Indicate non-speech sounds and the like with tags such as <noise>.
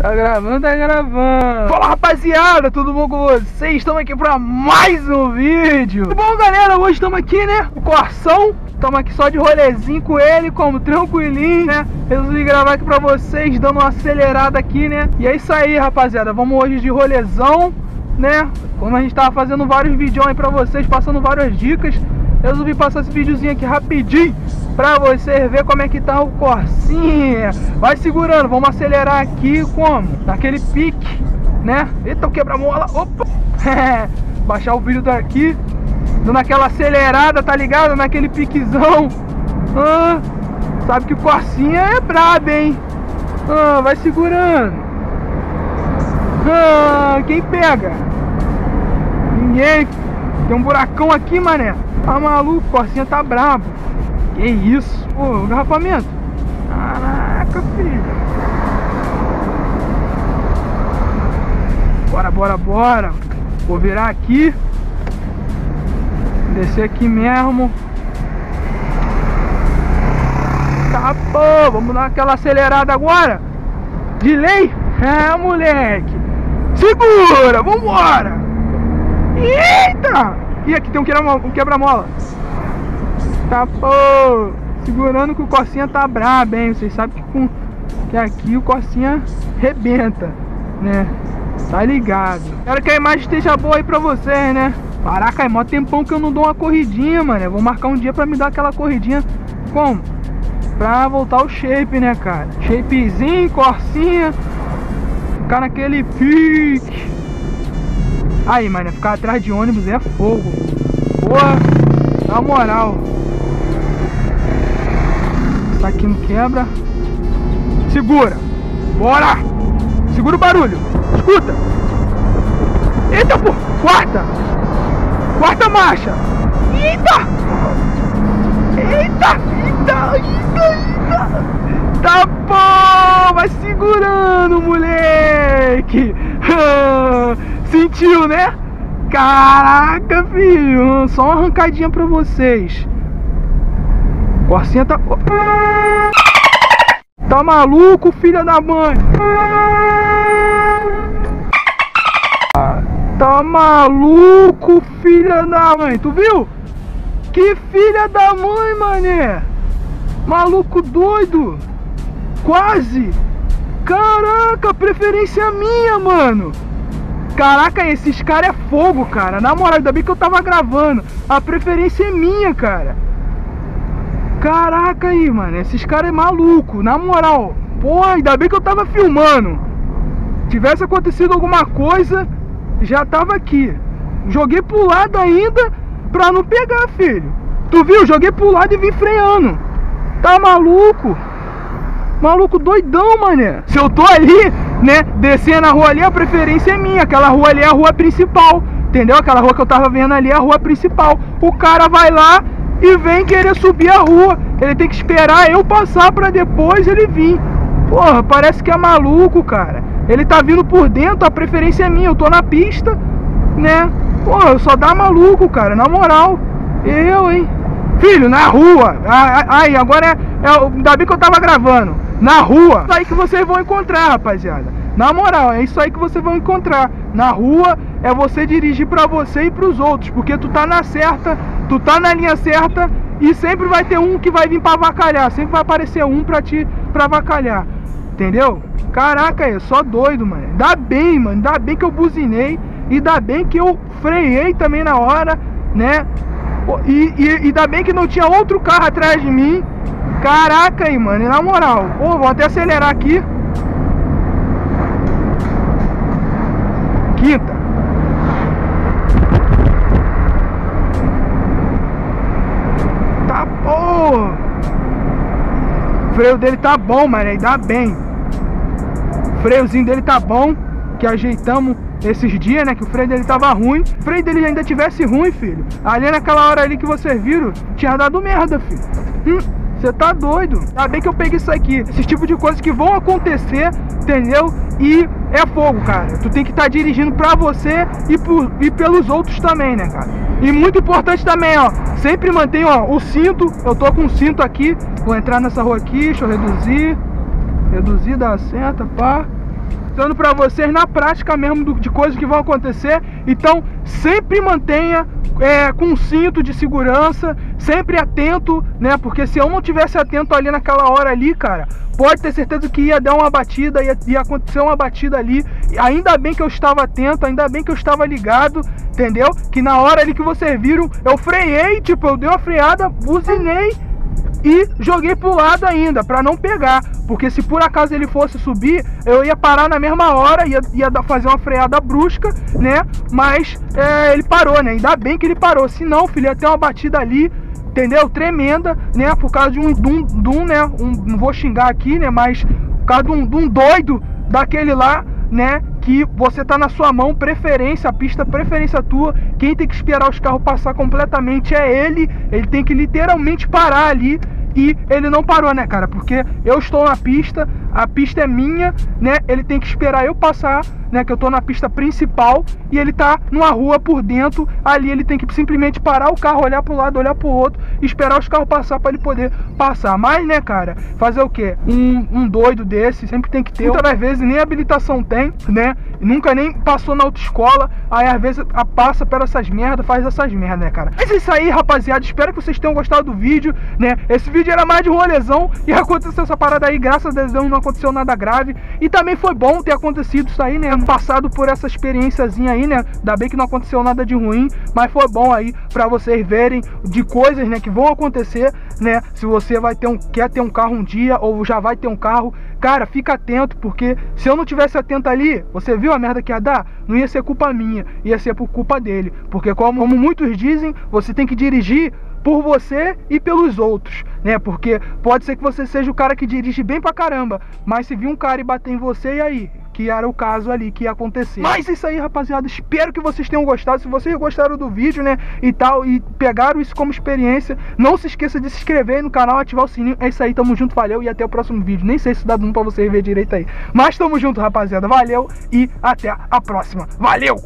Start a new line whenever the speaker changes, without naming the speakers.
Tá gravando, tá gravando. Fala rapaziada, tudo bom com vocês? Estamos aqui para mais um vídeo. Tudo bom galera? Hoje estamos aqui, né? O Corção. Estamos aqui só de rolezinho com ele, como tranquilinho, né? Resolvi gravar aqui pra vocês, dando uma acelerada aqui, né? E é isso aí, rapaziada. Vamos hoje de rolezão, né? Como a gente tava fazendo vários vídeos aí pra vocês, passando várias dicas. Resolvi passar esse videozinho aqui rapidinho pra vocês ver como é que tá o Corsinha. Vai segurando, vamos acelerar aqui como? Naquele pique, né? Eita, o quebra-mola. Opa! <laughs> Baixar o vídeo daqui. Dando aquela acelerada, tá ligado? Naquele piquezão. Ah, sabe que o Corsinha é brabo, hein? Ah, vai segurando. Ah, quem pega? Ninguém. Tem um buracão aqui, mané. Tá maluco, o Corsinha tá brabo. Que isso? Pô, garrafamento. Caraca, filho. Bora, bora, bora. Vou virar aqui. Descer aqui mesmo. Tá bom, vamos dar aquela acelerada agora. De lei? É, moleque. Segura, vambora. Eita! E aqui tem um quebra-mola. Tá bom. Segurando que o Corsinha tá brabo, hein? Vocês sabem que, com, que aqui o Corsinha rebenta, né? Tá ligado. Quero que a imagem esteja boa aí pra vocês, né? Caraca, é mó tempão que eu não dou uma corridinha, mano. Eu vou marcar um dia pra me dar aquela corridinha. Como? Pra voltar o shape, né, cara? Shapezinho, corsinha. Ficar naquele pique. Aí, mano, ficar atrás de ônibus é fogo. Boa, na moral. Isso aqui não quebra. Segura. Bora. Segura o barulho. Escuta. Eita, pô. Quarta. Quarta marcha. Eita. Eita. Eita. Eita. Eita. Tá bom. Vai segurando, moleque. <laughs> Sentiu, né? Caraca, filho. Só uma arrancadinha pra vocês. Corsinha tá... Tá maluco, filha da mãe? Tá maluco, filha da mãe? Tu viu? Que filha da mãe, mané? Maluco doido. Quase. Caraca, preferência minha, mano. Caraca, esses caras é fogo, cara. Na moral, ainda bem que eu tava gravando. A preferência é minha, cara. Caraca aí, mano. Esses caras é maluco. Na moral. Pô, ainda bem que eu tava filmando. Tivesse acontecido alguma coisa, já tava aqui. Joguei pro lado ainda pra não pegar, filho. Tu viu? Joguei pro lado e vim freando. Tá maluco? Maluco doidão, mané. Se eu tô ali, né, descendo a rua ali, a preferência é minha. Aquela rua ali é a rua principal. Entendeu? Aquela rua que eu tava vendo ali é a rua principal. O cara vai lá e vem querer subir a rua. Ele tem que esperar eu passar pra depois ele vir. Porra, parece que é maluco, cara. Ele tá vindo por dentro, a preferência é minha. Eu tô na pista, né? Pô, só dá maluco, cara. Na moral. Eu, hein? Filho, na rua. Aí, agora é, é. Ainda bem que eu tava gravando na rua. Isso aí que vocês vão encontrar, rapaziada. Na moral, é isso aí que vocês vão encontrar. Na rua é você dirigir para você e para os outros, porque tu tá na certa, tu tá na linha certa e sempre vai ter um que vai vir para avacalhar, sempre vai aparecer um para te para avacalhar. Entendeu? Caraca, é só doido, mano. Dá bem, mano. Dá bem que eu buzinei e dá bem que eu freiei também na hora, né? E, e, e dá bem que não tinha outro carro atrás de mim Caraca aí, mano, e na moral, pô, vou até acelerar aqui. Quinta. Tá bom. O freio dele tá bom, mano, dá bem. O freiozinho dele tá bom, que ajeitamos esses dias, né? Que o freio dele tava ruim. O freio dele ainda tivesse ruim, filho. Ali naquela hora ali que vocês viram, tinha dado merda, filho. Hum. Você tá doido? Ainda bem que eu peguei isso aqui. Esses tipos de coisas que vão acontecer, entendeu? E é fogo, cara. Tu tem que estar tá dirigindo pra você e, por, e pelos outros também, né, cara? E muito importante também, ó, sempre mantenha, ó, o cinto. Eu tô com o cinto aqui. Vou entrar nessa rua aqui, deixa eu reduzir. Reduzir, dar seta, pá dando para vocês na prática mesmo do, de coisas que vão acontecer. Então, sempre mantenha é, com cinto de segurança, sempre atento, né? Porque se eu não tivesse atento ali naquela hora ali, cara, pode ter certeza que ia dar uma batida, ia, ia acontecer uma batida ali. Ainda bem que eu estava atento, ainda bem que eu estava ligado, entendeu? Que na hora ali que vocês viram, eu freiei, tipo, eu dei uma freada, buzinei e joguei pro lado ainda, para não pegar. Porque se por acaso ele fosse subir, eu ia parar na mesma hora, ia, ia fazer uma freada brusca, né? Mas é, ele parou, né? Ainda bem que ele parou. Se não, filho, ia ter uma batida ali, entendeu? Tremenda, né? Por causa de um, um, um né? Um, não vou xingar aqui, né? Mas por causa de um, de um doido daquele lá, né? Que você tá na sua mão, preferência, a pista preferência tua. Quem tem que esperar os carros passar completamente é ele. Ele tem que literalmente parar ali e ele não parou, né, cara? Porque eu estou na pista, a pista é minha, né? Ele tem que esperar eu passar, né? Que eu tô na pista principal e ele tá numa rua por dentro. Ali ele tem que simplesmente parar o carro, olhar pro lado, olhar pro outro, esperar os carros passar para ele poder passar. Mas, né, cara, fazer o quê? Um, um doido desse sempre tem que ter. Muitas das vezes nem habilitação tem, né? Nunca nem passou na autoescola. Aí às vezes a, passa por essas merdas, faz essas merdas, né, cara? Mas é isso aí, rapaziada. Espero que vocês tenham gostado do vídeo, né? Esse vídeo era mais de rolezão e <laughs> aconteceu essa parada aí, graças a Deus não aconteceu nada grave. E também foi bom ter acontecido isso aí, né? Passado por essa experiênciazinha aí, né? Ainda bem que não aconteceu nada de ruim, mas foi bom aí para vocês verem de coisas, né, que vão acontecer, né? Se você vai ter um quer ter um carro um dia ou já vai ter um carro, cara, fica atento, porque se eu não tivesse atento ali, você viu a merda que ia dar? Não ia ser culpa minha, ia ser por culpa dele, porque como, como muitos dizem, você tem que dirigir por você e pelos outros, né? Porque pode ser que você seja o cara que dirige bem pra caramba, mas se vir um cara e bater em você, e aí? que era o caso ali que ia acontecer. Mas isso aí, rapaziada, espero que vocês tenham gostado. Se vocês gostaram do vídeo, né, e tal, e pegaram isso como experiência, não se esqueça de se inscrever no canal, ativar o sininho. É isso aí, tamo junto, valeu e até o próximo vídeo. Nem sei se dá um pra vocês ver direito aí. Mas tamo junto, rapaziada, valeu e até a próxima. Valeu!